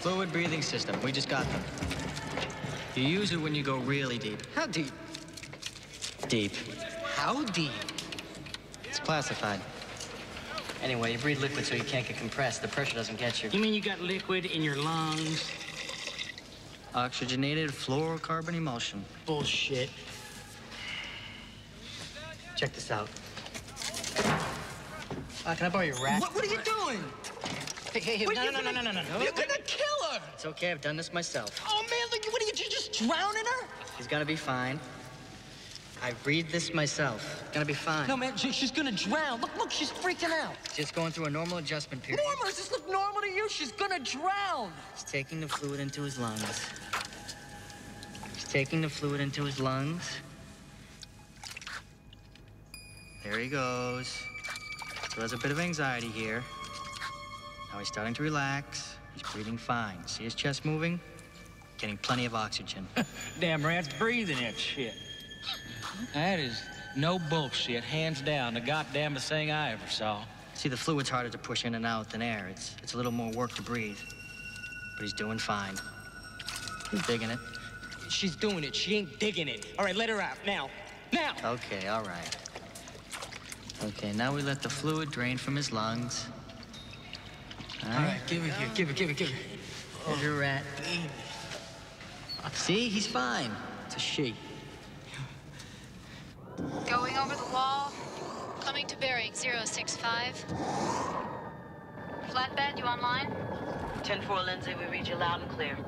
Fluid breathing system. We just got them. You use it when you go really deep. How deep? Deep. How deep? It's classified. Anyway, you breathe liquid so you can't get compressed. The pressure doesn't get you. You mean you got liquid in your lungs? Oxygenated fluorocarbon emulsion. Bullshit. Check this out. Uh, can I borrow your rack? What, what are you doing? Hey, hey, hey, What, no, you're no, no, no, gonna- no, no, no. You're gonna kill her! It's okay, I've done this myself. Oh, man, look, what are you, you just drowning her? He's gonna be fine. I read this myself. Gonna be fine. No, man, she, she's gonna drown. Look, look, she's freaking out. Just going through a normal adjustment period. Normal, does this look normal to you? She's gonna drown. He's taking the fluid into his lungs. He's taking the fluid into his lungs. There he goes. Still has a bit of anxiety here. Now he's starting to relax. He's breathing fine. See his chest moving? Getting plenty of oxygen. Damn rat's breathing that shit. That is no bullshit, hands down, the goddamnest thing I ever saw. See, the fluid's harder to push in and out than air. It's, it's a little more work to breathe. But he's doing fine. He's digging it. She's doing it. She ain't digging it. All right, let her out. Now. Now! Okay, all right. Okay, now we let the fluid drain from his lungs. All All right, give it here. Give it, give it, give it. Oh, There's your rat. See, he's fine. It's a she. Going over the wall. Coming to bearing 065. Flatbed, you online? 10-4, Lindsey, we read you loud and clear.